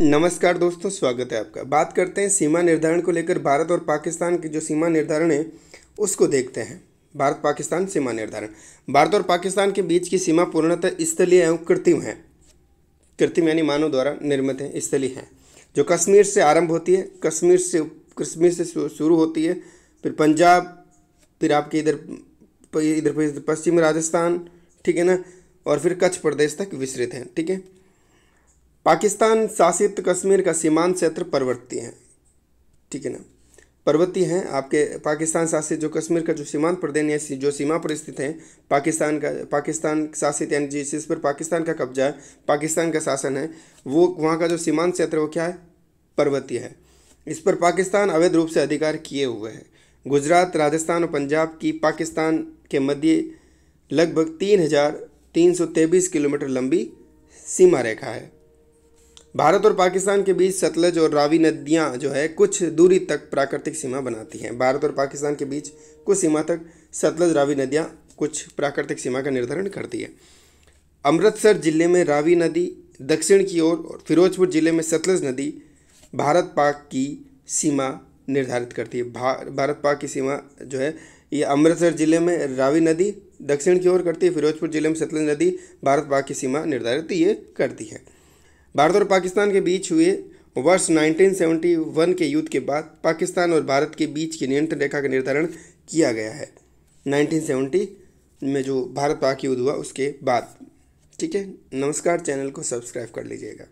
नमस्कार दोस्तों, स्वागत है आपका। बात करते हैं सीमा निर्धारण को लेकर भारत और पाकिस्तान की जो सीमा निर्धारण है, उसको देखते हैं। भारत पाकिस्तान सीमा निर्धारण। भारत और पाकिस्तान के बीच की सीमा पूर्णतः स्थलीय एवं कृत्रिम है। कृत्रिम यानी मानव द्वारा निर्मित है, स्थलीय है। जो कश्मीर से आरंभ होती है, कश्मीर से कश्मीर से शुरू होती है, फिर पंजाब, फिर आपके इधर इधर पश्चिम राजस्थान, ठीक है ना? और फिर कच्छ प्रदेश तक विस्तृत है, ठीक है? पाकिस्तान शासित कश्मीर का सीमांत क्षेत्र पर्वतीय है। ठीक है ना? पर्वतीय है। आपके पाकिस्तान शासित जो कश्मीर का जो सीमांत प्रदेश जो सीमा पर स्थित है, पाकिस्तान का, पाकिस्तान शासित यानी जिस इस पर पाकिस्तान का कब्जा है, पाकिस्तान का शासन है, वो वहाँ का जो सीमांत क्षेत्र वो क्या है? पर्वतीय है। इस पर पाकिस्तान अवैध रूप से अधिकार किए हुए है। गुजरात, राजस्थान और पंजाब की पाकिस्तान के मध्य लगभग तीन हज़ार तीन सौ तेईस किलोमीटर लंबी सीमा रेखा है। भारत और पाकिस्तान के बीच सतलज और रावी नदियाँ जो है कुछ दूरी तक प्राकृतिक सीमा बनाती हैं। भारत और पाकिस्तान के बीच कुछ सीमा तक सतलज रावी नदियाँ कुछ प्राकृतिक सीमा का निर्धारण करती है। अमृतसर ज़िले में रावी नदी दक्षिण की ओर और फिरोजपुर ज़िले में सतलज नदी भारत पाक की सीमा निर्धारित करती है। भा, भारत पाक की सीमा जो है ये अमृतसर ज़िले में रावी नदी दक्षिण की ओर करती है। फिरोजपुर ज़िले में सतलज नदी भारत पाक की सीमा निर्धारित ये करती है। भारत और पाकिस्तान के बीच हुए वर्ष 1971 के युद्ध के बाद पाकिस्तान और भारत के बीच की नियंत्रण रेखा का निर्धारण किया गया है। 1970 में जो भारत पाक युद्ध हुआ, उसके बाद। ठीक है? नमस्कार, चैनल को सब्सक्राइब कर लीजिएगा।